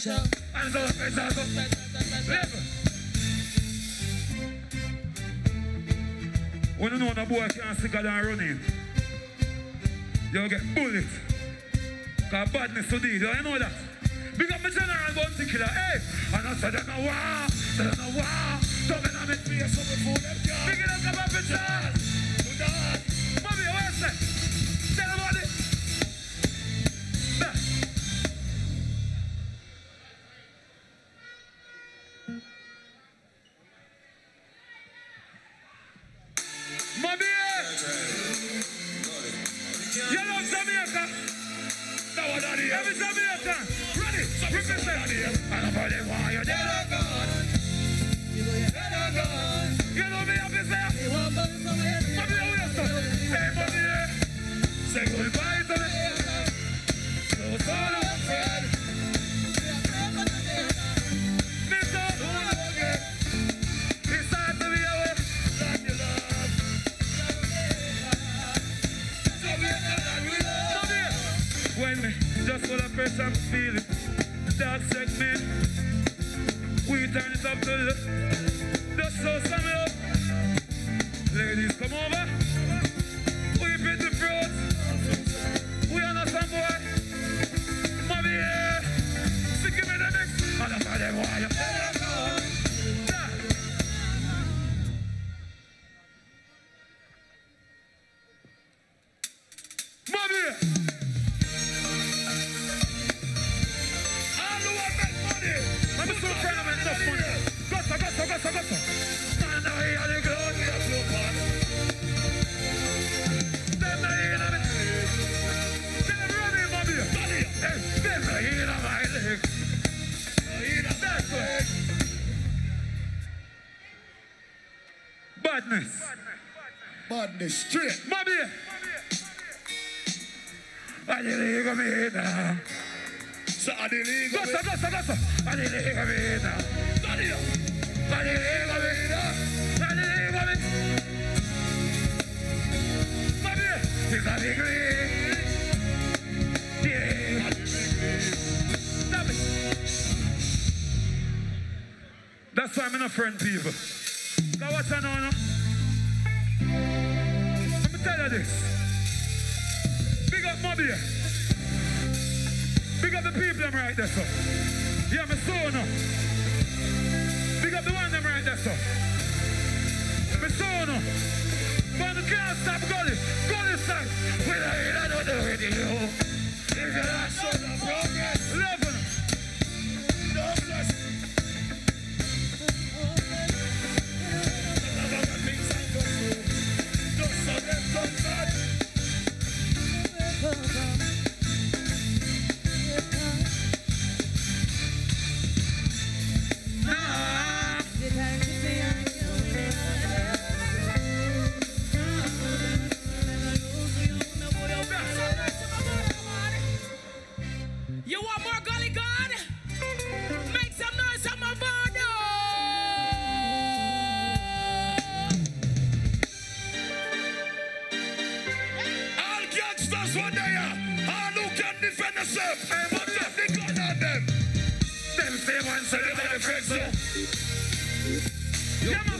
special. And so special, so Level. When you know the boy can't sicker than running, you'll get bullet. Cause badness to do, you know that? Big up my general bounty killer, hey! And I said, I know said I know wow. Don't on me before them can. Big it up, come up and Represent. You know me up I'm feeling dark segment. We turn it up to the just so sum it up. Ladies, come over. Gossa, gossa. I didn't hear me now. Daddy, I didn't hear me now. I didn't hear me. Mommy, it's a big ring. Yeah. Stop it. That's why I'm not friend people. Know now? Let me tell you this. Big up Mobby. Big up the people them right there, so. Yeah, me so now. Big up the one them right there, so. Me so now. But you can't stop gully. Gully side. When I hear that on the radio. If You want more gully god? Make some noise on my body. All gangsters one day, uh, all who can defend themselves, put up the gun on them. Them same ones say they friends. Yeah,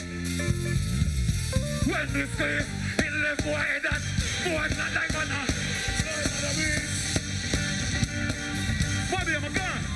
When we say it left boy that boy not like man. Bobby, I'm a gun.